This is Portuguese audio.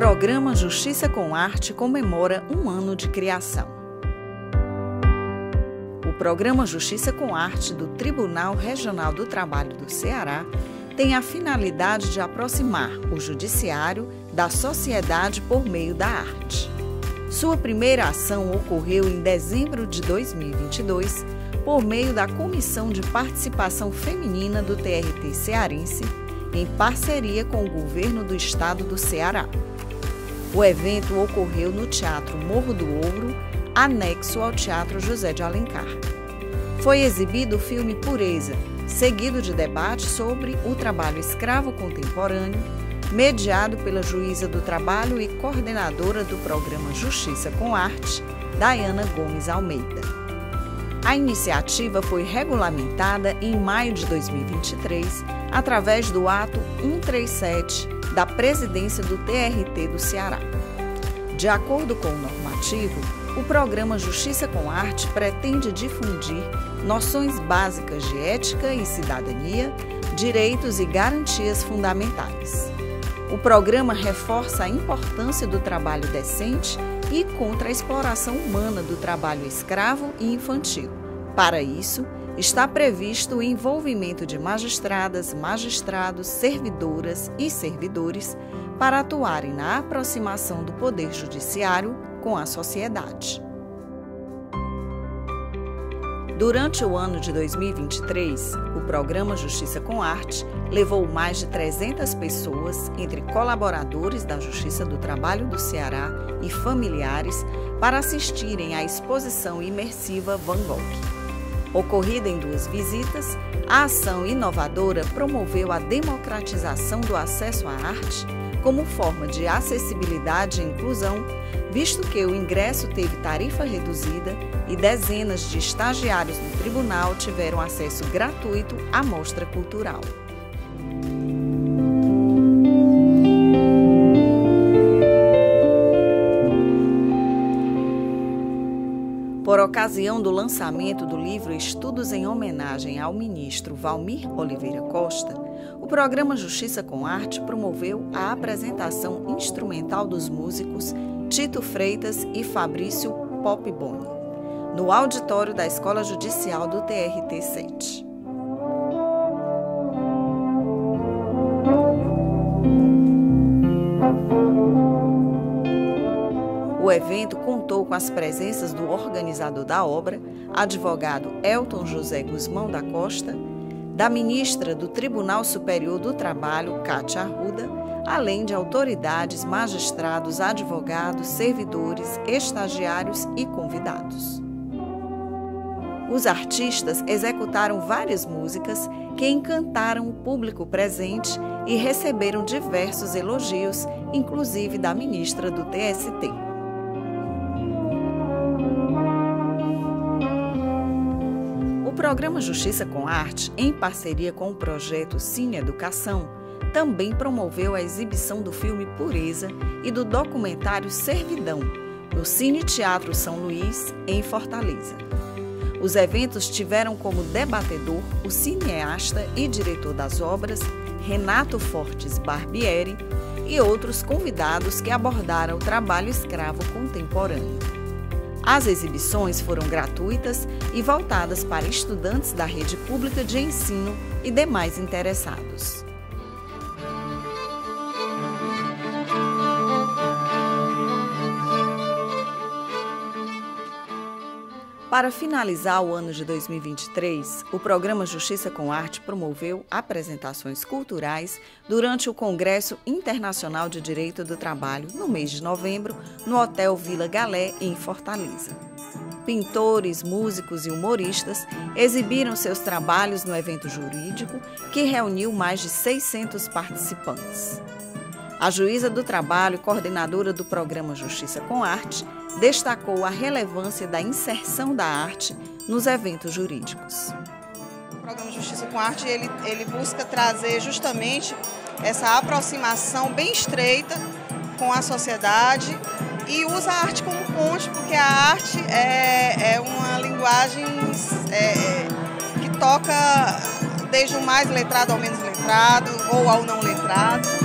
Programa Justiça com Arte comemora um ano de criação. O programa Justiça com Arte do Tribunal Regional do Trabalho do Ceará tem a finalidade de aproximar o Judiciário da sociedade por meio da arte. Sua primeira ação ocorreu em dezembro de 2022 por meio da Comissão de Participação Feminina do TRT Cearense, em parceria com o governo do estado do Ceará. O evento ocorreu no Teatro Morro do Ouro, anexo ao Teatro José de Alencar. Foi exibido o filme Pureza, seguido de debate sobre o trabalho escravo contemporâneo, mediado pela juíza do trabalho e coordenadora do programa Justiça com Arte, Dayana Gomes Almeida. A iniciativa foi regulamentada em maio de 2023 através do ato 137 da presidência do TRT do Ceará. De acordo com o normativo, o programa Justiça com Arte pretende difundir noções básicas de ética e cidadania, direitos e garantias fundamentais. O programa reforça a importância do trabalho decente e contra a exploração humana do trabalho escravo e infantil. Para isso, está previsto o envolvimento de magistradas, magistrados, servidoras e servidores para atuarem na aproximação do Poder Judiciário com a sociedade. Durante o ano de 2023, o programa Justiça com Arte levou mais de 300 pessoas, entre colaboradores da Justiça do Trabalho do Ceará e familiares, para assistirem à exposição imersiva Van Gogh. Ocorrida em duas visitas, a ação inovadora promoveu a democratização do acesso à arte como forma de acessibilidade e inclusão, visto que o ingresso teve tarifa reduzida e dezenas de estagiários do tribunal tiveram acesso gratuito à mostra cultural. Ocasião do lançamento do livro Estudos em Homenagem ao ministro Valmir Oliveira Costa, o programa Justiça com Arte promoveu a apresentação instrumental dos músicos Tito Freitas e Fabrício Popboni, no auditório da Escola Judicial do TRT 7. O evento contou com as presenças do organizador da obra, advogado Elton José Guzmão da Costa, da ministra do Tribunal Superior do Trabalho, Cátia Arruda, além de autoridades, magistrados, advogados, servidores, estagiários e convidados. Os artistas executaram várias músicas que encantaram o público presente e receberam diversos elogios, inclusive da ministra do TST. Programa Justiça com Arte, em parceria com o projeto Cine Educação, também promoveu a exibição do filme Pureza e do documentário Servidão, no Cine Teatro São Luís, em Fortaleza. Os eventos tiveram como debatedor o cineasta e diretor das obras, Renato Fortes Barbieri, e outros convidados que abordaram o trabalho escravo contemporâneo. As exibições foram gratuitas e voltadas para estudantes da rede pública de ensino e demais interessados. Para finalizar o ano de 2023, o programa Justiça com Arte promoveu apresentações culturais durante o Congresso Internacional de Direito do Trabalho, no mês de novembro, no Hotel Vila Galé, em Fortaleza. Pintores, músicos e humoristas exibiram seus trabalhos no evento jurídico, que reuniu mais de 600 participantes. A juíza do trabalho, coordenadora do programa Justiça com Arte, destacou a relevância da inserção da arte nos eventos jurídicos. O programa Justiça com Arte ele, ele busca trazer justamente essa aproximação bem estreita com a sociedade e usa a arte como ponte, porque a arte é, é uma linguagem é, que toca desde o mais letrado ao menos letrado ou ao não letrado.